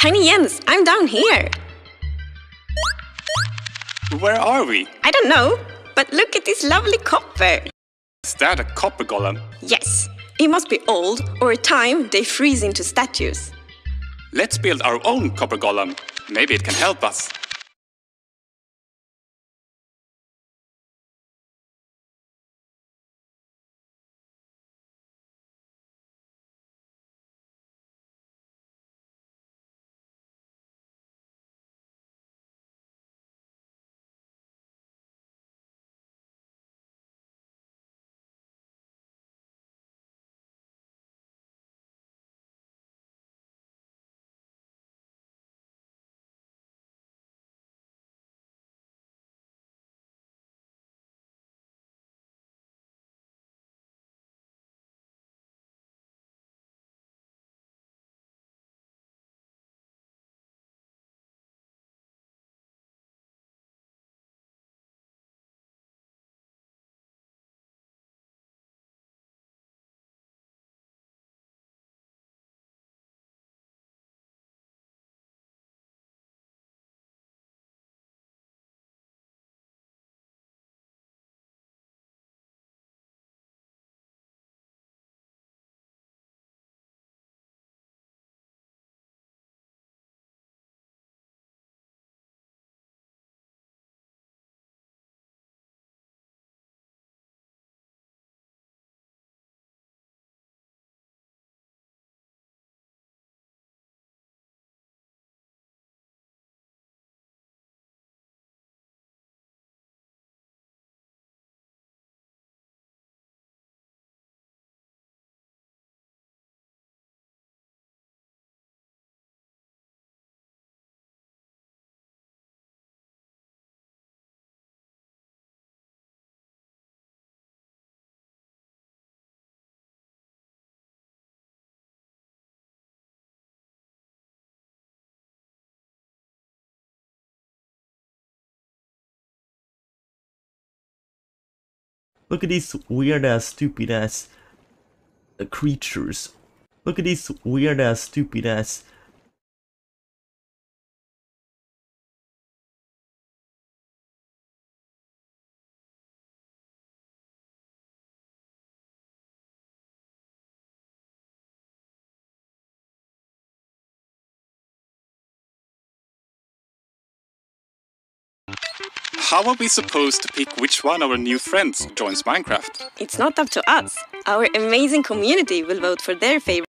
Tiny Jens, I'm down here. Where are we? I don't know, but look at this lovely copper. Is that a copper golem? Yes, it must be old or a time they freeze into statues. Let's build our own copper golem. Maybe it can help us. Look at these weird ass, stupid ass uh, creatures. Look at these weird ass, stupid ass. How are we supposed to pick which one of our new friends joins Minecraft? It's not up to us. Our amazing community will vote for their favorite.